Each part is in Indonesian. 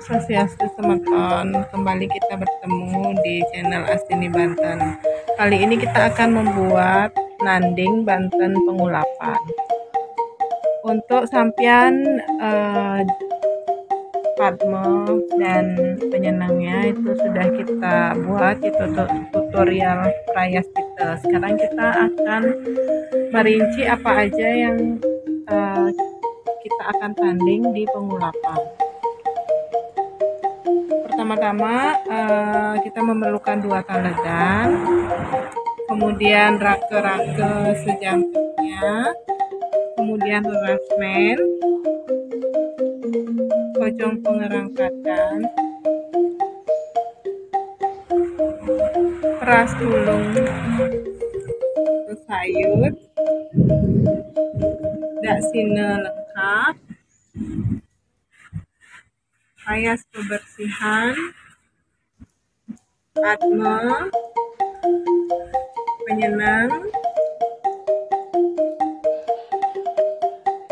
Swastiastu teman-teman. Kembali kita bertemu di channel Astini Banten. Kali ini kita akan membuat nanding Banten pengulapan. Untuk sampian eh, Padmo dan penyenangnya itu sudah kita buat itu tutorial Rayas Sekarang kita akan merinci apa aja yang uh, kita akan tanding di pengulapan pertama-tama uh, kita memerlukan dua talegan kemudian rake-rake sejangkitnya kemudian rasmen pocong pengerangkatan peras tulung sayur sini lengkap payas kebersihan atma penyenang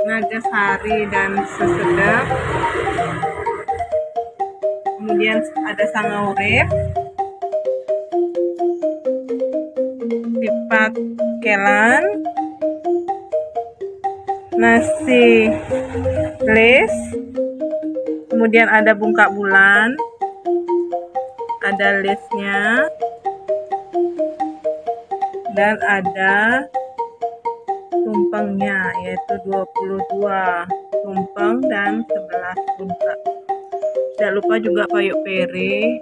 naga sari dan sesedap. Kemudian ada sangaurip pipat kelan nasi les kemudian ada bungkak bulan. Ada lesnya dan ada tumpengnya yaitu 22 tumpeng dan 11 bungkak. Tidak lupa juga payuk pere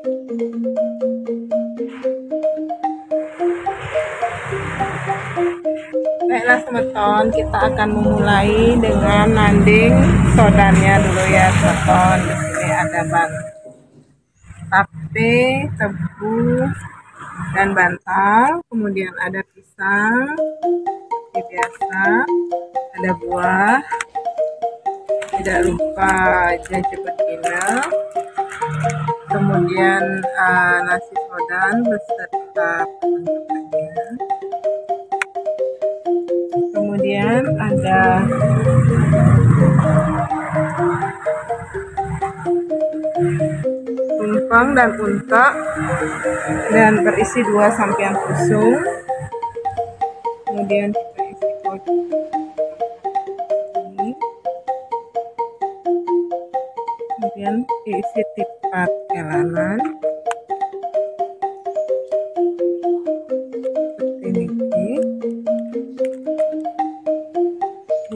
Baiklah semeton, kita akan memulai dengan nanding sodannya dulu ya semeton. Di sini ada ban tape, tebu, dan bantal. Kemudian ada pisang, biasa. Ada buah. Tidak lupa jajah betina. Kemudian uh, nasi sodan beserta kemudian ada dan unta dan berisi dua sampian kusung kemudian kita isi ini. Kemudian diisi tipat kelanan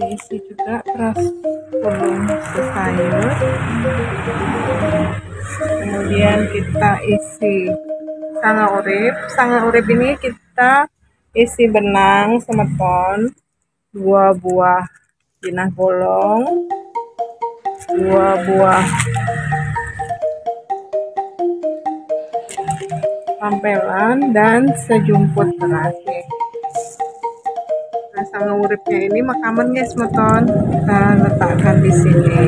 diisi juga beras belum sayur kemudian kita isi sanga urip. Sanga urip ini kita isi benang semeton dua buah jinah bolong dua buah tampelan dan sejumput beras sang uripnya ini makaman guys meton kita letakkan di sini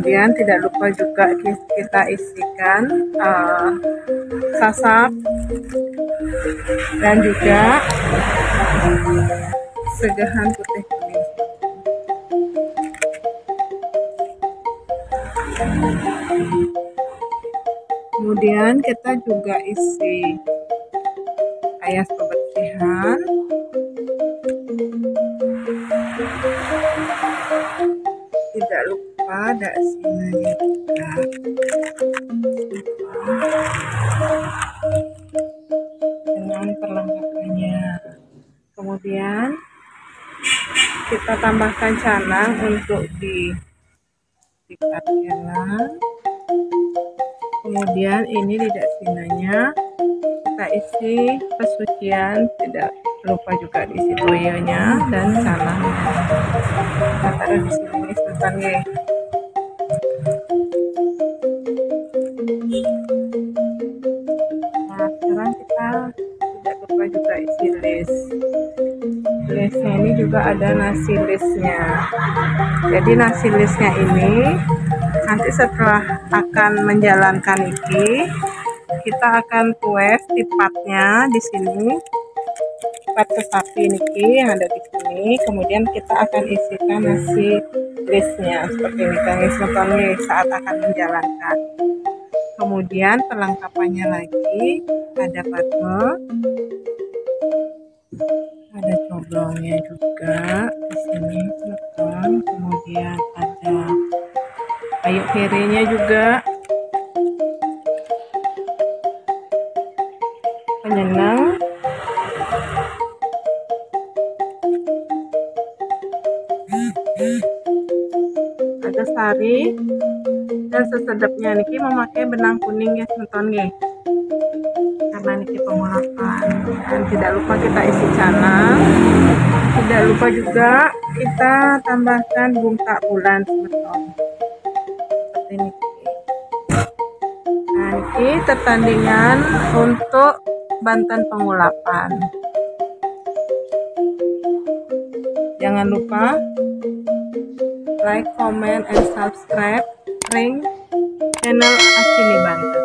kemudian tidak lupa juga kita isikan uh, sasap dan juga segahan putih kuning. Kemudian kita juga isi ayas kebersihan tidak lupa ada juga dengan perlengkapannya. Kemudian kita tambahkan canang untuk di di kemudian ini tidak sinanya. Kita isi pesucian tidak lupa juga diisi toyonya dan salahnya kita taruh di sini sebentar ya kita tidak lupa juga isi list. Listnya ini juga ada nasi listnya. Jadi nasi listnya ini nanti setelah akan menjalankan iki kita akan tues tipatnya di sini tipat sapi niki yang ada di sini. Kemudian kita akan isikan nasi listnya. Seperti ini semeton nih saat akan menjalankan. Kemudian perlengkapannya lagi. Ada patme ada coblongnya juga. Di sini kemudian ada kayu kirinya juga ada sari. Dan sesedapnya niki memakai benang kuning ya teman nih karena niki pengolahan dan tidak lupa kita isi canang tidak lupa juga kita tambahkan bunga bulan teman seperti ini nah niki tertandingan untuk Banten pengulapan. Jangan lupa like, comment, and subscribe ring channel Asini Banten.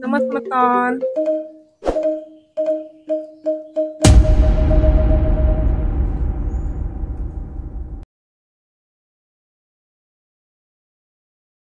Selamat meton.